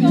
有